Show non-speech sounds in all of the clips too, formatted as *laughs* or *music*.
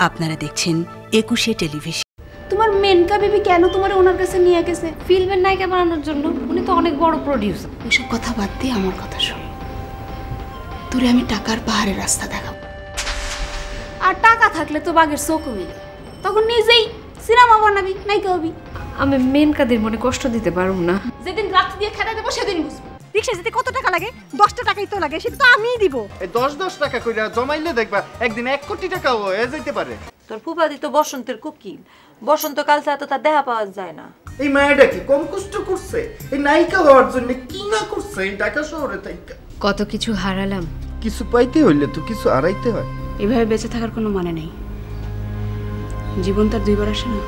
আপনারা দেখছেন একুশে টেলিভিশন। তোমার মেনকা বেবি কেন তোমার ওনার কাছে নিয়ে গেছে? ফিল্মের নায়িকা বানানোর জন্য। উনি তো অনেক বড় প্রডিউসার ওইসব কথা বাদ দিয়ে আমার কথা শোন। তোরে আমি টাকার পাহাড়ের রাস্তা দেখাবো। আর টাকা থাকলে তো বাঘের চোখও মিলে। তখন নিজেই সিনেমা বানাবি নায়িকা হবি। আমি মেন কাদের মনে কষ্ট দিতে পারুম না। যেদিন রাত্রি দিয়ে খেলা দেবো সেদিন বুঝব। রিক্সা যেতে কত টাকা লাগে? দশটা টাকাই তো লাগে সেটা তো আমিই দিব। এই দশ দশ টাকা কইরা জমাইলে দেখবা একদিন এক কোটি টাকা হয়ে যেতে পারে। তোর ফুফাদি তো বসন্তের কুকিল। বসন্তকাল ছাড়া তো তার দেখা পাওয়া যায় না। এই মায়াটা কি কম কষ্ট করছে? এই নায়িকা হওয়ার জন্য কি না করছে? এই ঢাকা শহরে তাই কত কিছু হারালাম। কিছু পাইতে হইলে তো কিছু হারাইতে হয়। এভাবে বেঁচে থাকার কোনো মানে নেই। জীবন তার দুইবার আসে না।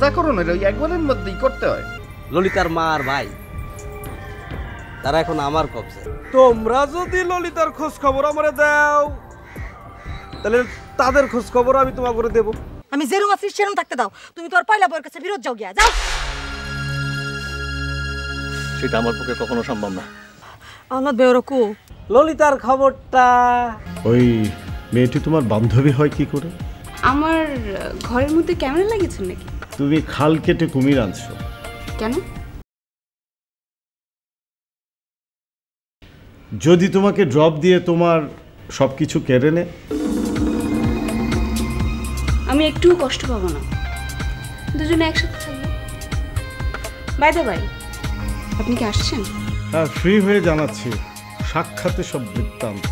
যা করো না ওই একবারের মধ্যেই করতে হয়। ললিতার মা আর ভাই। তারা এখন আমার কবজে। তোমরা যদি ললিতার খোঁজ খবর আমারে দাও তাহলে তাদের খোঁজ খবর আমি তোমাকে করে দেবো। আমি যেরকম আছি সেরম থাকতে দাও। তুমি তোর পয়লা বউয়ের কাছে বিরোধ যাও গিয়া যাও। সেটা আমার পক্ষে কখনো সম্ভব না। আমার বেউরকু ললিতার খবরটা। ওই মেয়েটি তোমার বান্ধবী হয় কি করে? আমার ঘরের মধ্যে ক্যামেরা লাগিয়েছেন নাকি? তুমি খাল কেটে কুমির আনছো। কেন? যদি তোমাকে ড্রপ দিয়ে তোমার সব কিছু কেড়ে নে। আমি একটুও কষ্ট পাবো না। দুজনে একসাথে থাকব। বাই দা বাই আপনি কি আসছেন? হ্যাঁ ফ্রি হয়ে জানাচ্ছি। সাক্ষাতে সব বৃত্তান্ত।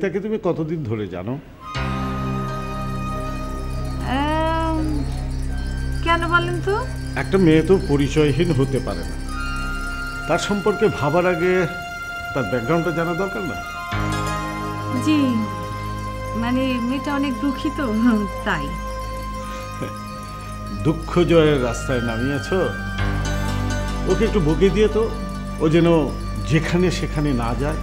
ললিতাকে তুমি কতদিন ধরে জানো? কেন বলেন তো? একটা মেয়ে তো পরিচয়হীন হতে পারে না। তার সম্পর্কে ভাবার আগে তার ব্যাকগ্রাউন্ডটা জানা দরকার না? জি মানে মেয়েটা অনেক দুঃখিত তাই। দুঃখ জয়ের রাস্তায় নামিয়েছ ওকে একটু বকে দিয়ে তো ও যেন যেখানে সেখানে না যায়।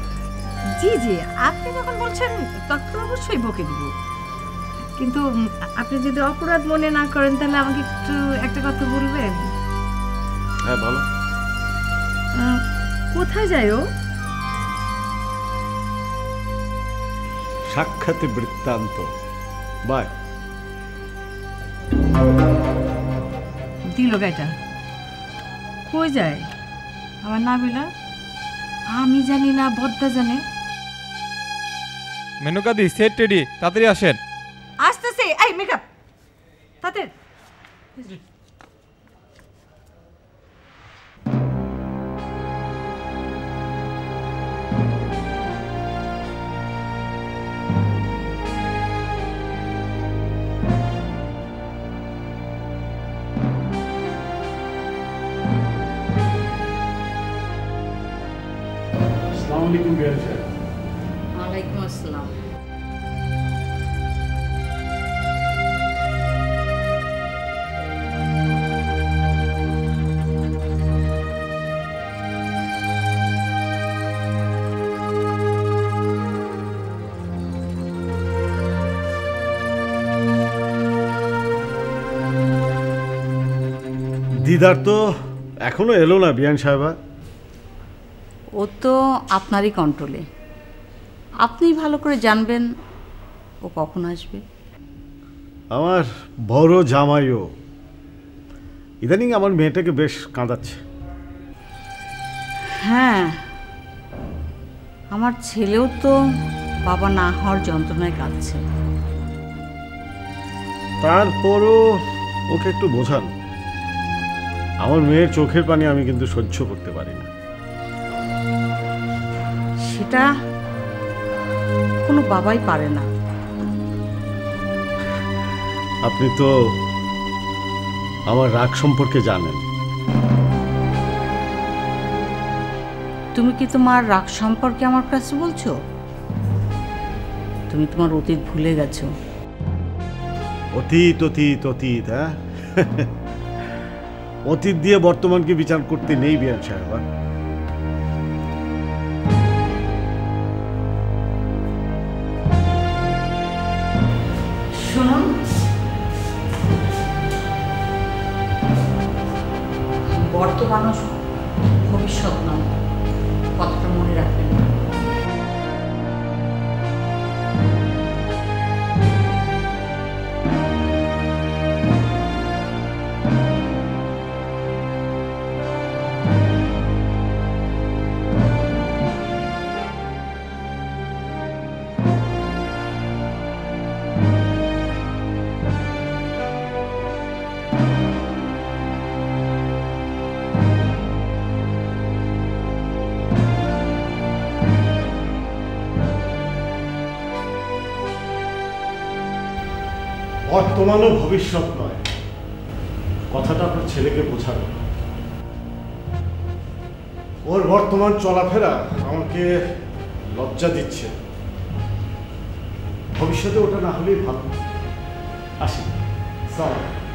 জি জি। আপনি যখন বলছেন তখন অবশ্যই বকে দিব। কিন্তু আপনি যদি অপরাধ মনে না করেন তাহলে আমাকে একটু একটা কথা বলবেন? হ্যাঁ বলো। কোথায় যায় ও? সাক্ষাতে বৃত্তান্ত। বাই। দিল গাইটা। কই যায়? আমার না বিলা আমি জানি না বদ্দা জানে। মেনুকাদি সেট রেডি তাড়াতাড়ি আসেন। আসতেছে এই মেকআপ তাদের আসসালামু আলাইকুম দিদার তো এখনও এলো না বিয়ান সাহেবা। ও তো আপনারই কন্ট্রোলে আপনি ভালো করে জানবেন ও কখন আসবে। আমার বড় জামাইও। ইদানিং আমার মেয়েটাকে বেশ কাঁদাচ্ছে। হ্যাঁ আমার ছেলেও তো বাবা না হওয়ার যন্ত্রণায় কাঁদছে। তারপরও ওকে একটু বোঝান। আমার মেয়ের চোখের পানি আমি কিন্তু সহ্য করতে পারি না। সেটা কোনো বাবাই পারে না। আপনি তো আমার রাগ সম্পর্কে জানেন। তুমি কি তোমার রাগ সম্পর্কে আমার কাছে বলছো? তুমি তোমার অতীত ভুলে গেছো। অতীত অতীত অতীত হ্যাঁ? *laughs* অতীত দিয়ে বর্তমানকে বিচার করতে নেই বিয়ান সাহেব বর্তমান ভবিষ্যৎ নয়। বর্তমান ও ভবিষ্যৎ নয়। কথাটা আপনার ছেলেকে বোঝাবে ওর বর্তমান চলাফেরা আমাকে লজ্জা দিচ্ছে। ভবিষ্যতে ওটা না হলেই ভালো। আসি। সালাম।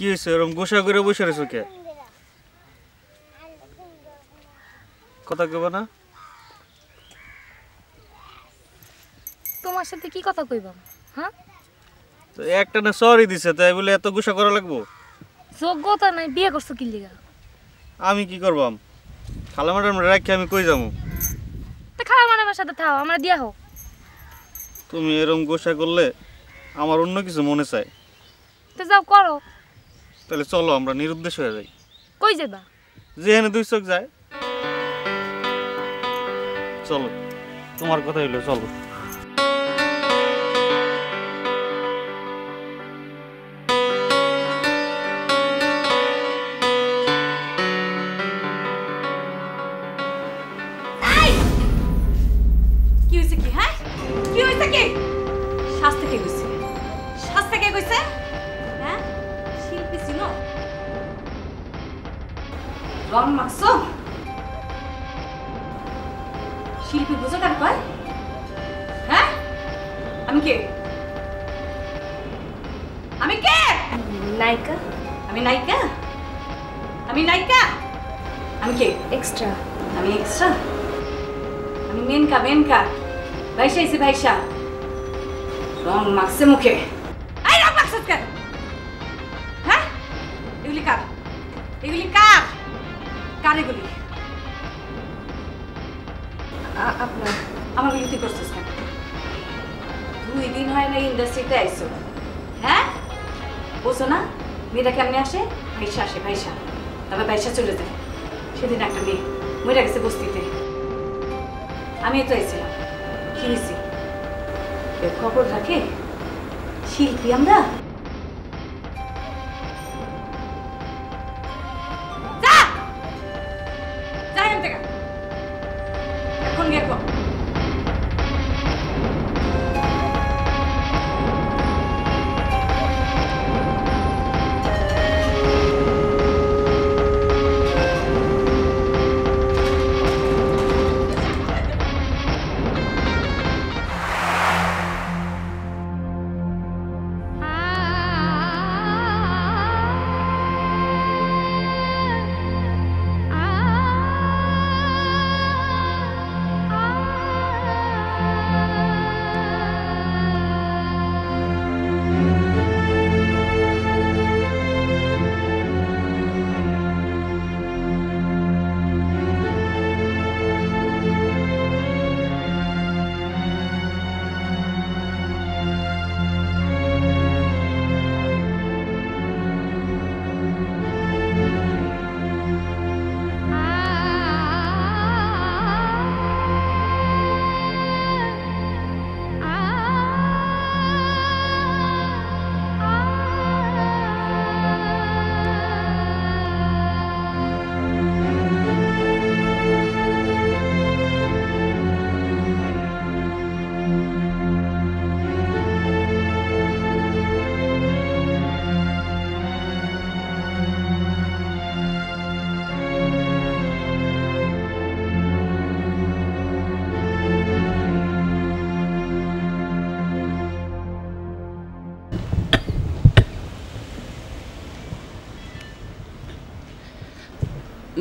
কি হয়েছে? এরকম গোসা করে বসে রয়েছো কে? কথা কেব না? তোমার সাথে কি কথা কইবাম হ্যাঁ? তো একটা না সরি দিছে তাই বলে এত গোসা করা লাগবো? যোগ্যতা নাই বিয়ে করছ কি লিগা? আমি কি করবাম খালা ম্যাডাম রাখি আমি কই যাব? তা খাওয়া মানে আমার সাথে থাও আমরা দিয়া হোক। তুমি এরকম গোসা করলে আমার অন্য কিছু মনে চায়। তো যাও করো। তাহলে চলো আমরা নিরুদ্দেশ হয়ে যাই। কই যাবা যেখানে দুই চোখ যায়। চলো। তোমার কথা হইল চলো। আমি এক্সট্রা আমি মেনকা মেনকা ভাইসা এসে ভাইসা। রং মাখছে মুখে। কেন হ্যাঁ? আমার দুই দিন হয় না ইন্ডাস্ট্রিতে হ্যাঁ? না? আসে? ভাইসা আসে, ভাইসা। তবে ভাইসা চলে যায়। সেদিন একটা মেয়ে। মরে গেছে বস্তিতে আমি তো আইছিলাম কি হয়েছে এ খবর রাখে শিল্পী আমরা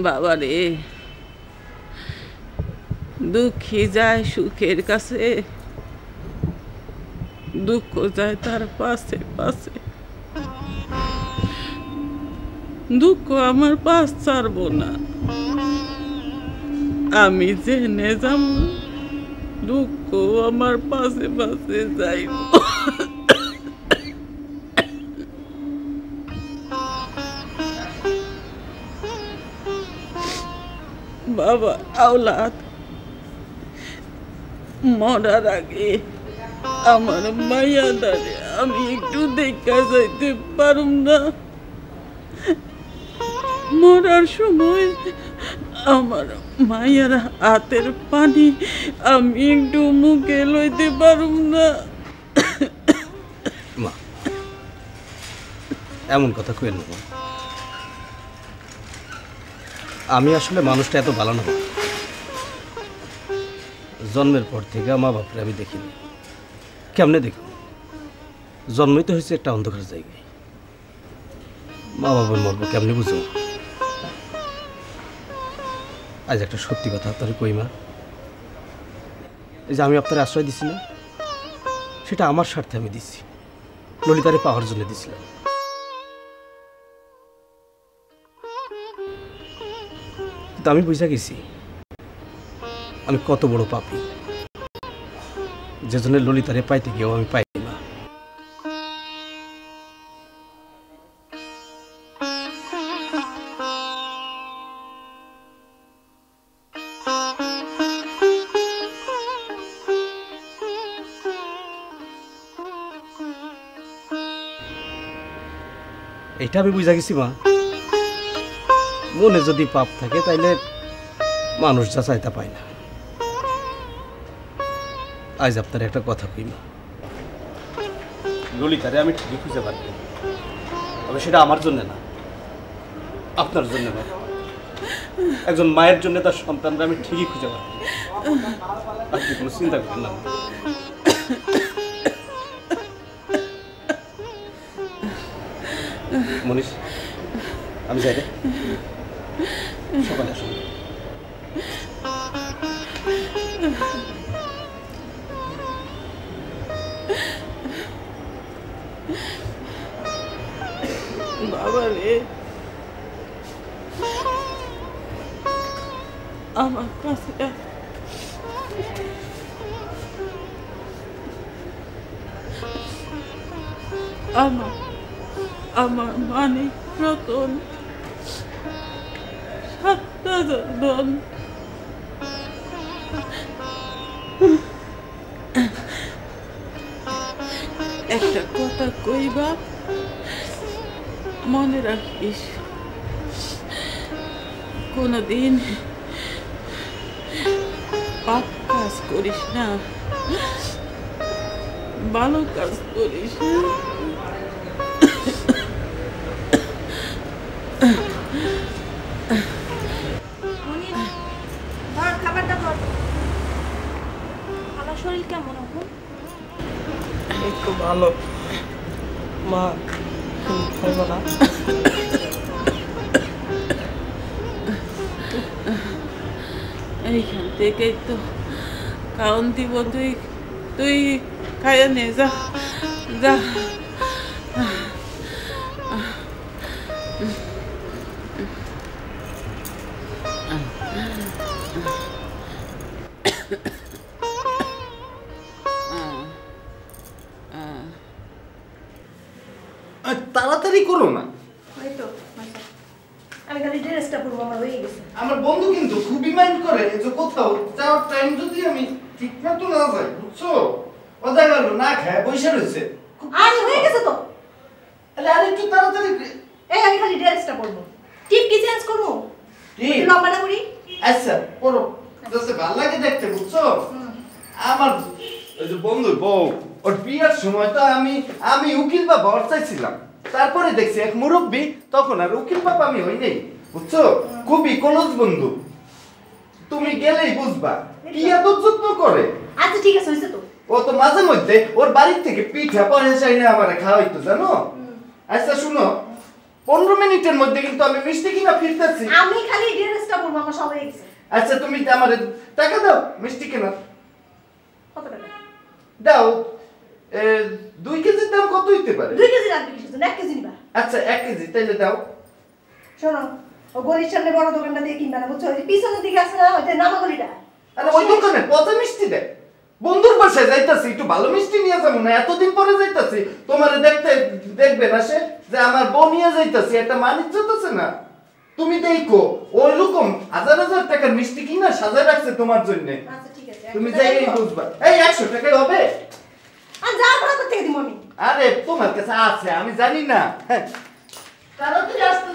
বাবা রে দুঃখী যায় সুখের কাছে, দুঃখ যায় তার পাশে পাশে। দুঃখ আমার পাশ ছাড়বো না। আমি জেনে যাব, দুঃখ আমার পাশে পাশে যাইব। মরার আগে আমার আমি একটু দেখা যাইতে পারুম না। মরার সময় আমার মায়ের হাতের পানি আমি একটু মুখে লইতে পারুম না। এমন কথা কইেন না মা। আমি আসলে মানুষটা এত ভালো না। জন্মের পর থেকে মা বাপরে আমি দেখিনি। কেমনে দেখব? জন্মই তো হয়েছে একটা অন্ধকার জায়গায়। মা বাবার মরবো কেমনে বুঝব? আজ একটা সত্যি কথা আপনার কই, মা? এই যে আমি আপনার আশ্রয় দিছি না সেটা আমার স্বার্থে আমি দিছি ললিতারে পাওয়ার জন্য দিছিলাম। আমি বুঝা গেছি। আমি কত বড় পাপি। যে জন্য ললিতারে পাইতে গিয়েও আমি পাই এটা আমি বুঝা গেছি, মা। মনে যদি পাপ থাকে, তাইলে মানুষ যা চাইতে পায় না। আজ আপনার একটা কথা কই মা। ললিতারে আমি ঠিকই খুঁজে পারি তবে সেটা আমার জন্য না, আপনার জন্য না। একজন মায়ের জন্য তার সন্তানরা আমি ঠিকই খুঁজে পারি আপনি কোনো চিন্তা করেন না মনীষ, আমি যাই রে। সকালে আসুন। বাবা রে। আমার কাছে আমার আমার মানে রতন। *laughs* একটা কথা কইবা মনে রাখিস কোনোদিন পাপ কাজ করিস না ভালো কাজ করিস ধর ভালো। মা খাইব না? এইখান থেকেই তো খাওন দিব, তুই তুই খাইয়া নে, যা যা। রয়েছে হয়ে গেছে তো। তাহলে আর একটু তাড়াতাড়ি এই আমি খালি ড্রেসটা পরবো। টিপ কি চেঞ্জ করব? ঠিক। লম্বাটা করি আচ্ছা পড়ো যাতে ভালো লাগে দেখতে বুঝছ? আমার ওই যে বন্ধু বউ ওর বিয়ের সময় তো আমি আমি উকিল বাবা ওর চাইছিলাম। তারপরে দেখছি এক মুরব্বী তখন আর উকিল বাবা আমি হই নাই বুঝছ? খুবই কলজ বন্ধু। তুমি গেলেই বুঝবা কি এত যত্ন করে। আচ্ছা ঠিক আছে হয়েছে তো। ও তো মাঝে মধ্যে ওর বাড়ির থেকে পিঠা পরে চাই না আমার খাওয়াইতো জানো? আচ্ছা শুনো। পনেরো মিনিটের মধ্যে কিন্তু আমি মিষ্টি কিনা ফিরতেছি। আমি খালি ড্রেসটা বলব আমার সবাই গেছে আচ্ছা তুমি আমার টাকা দাও মিষ্টি কেনার কত টাকা? দাও এ, দুই কেজির দাম কত হইতে পারে? দুই কেজি কিসের জন্য এক কেজি নিবা? আচ্ছা এক কেজি তাইলে দাও। শোনো ও গলির সামনে বড় দোকানটা দিয়ে কিনবা না বুঝছ? ওই পিছনের দিকে আছে না ওই যে নামাগলিটা আরে ওই দোকানে পচা মিষ্টি দেয়। বন্ধুর বাসায় যাইতাছি একটু ভালো মিষ্টি নিয়ে যাব না এতদিন পরে যাইতাছি। তোমার দেখতে দেখবে না সে? যে আমার বউ নিয়ে যাইতাছি একটা মানিজ্য আছে না? তুমি দেখো ওই রকম হাজার হাজার টাকার মিষ্টি কিনা সাজায় রাখছে তোমার জন্য। আচ্ছা তুমি যাই বুঝবা। এই একশো টাকায় হবে? আর তোমার কাছে আছে আমি জানি না। তাড়াতাড়ি আসতে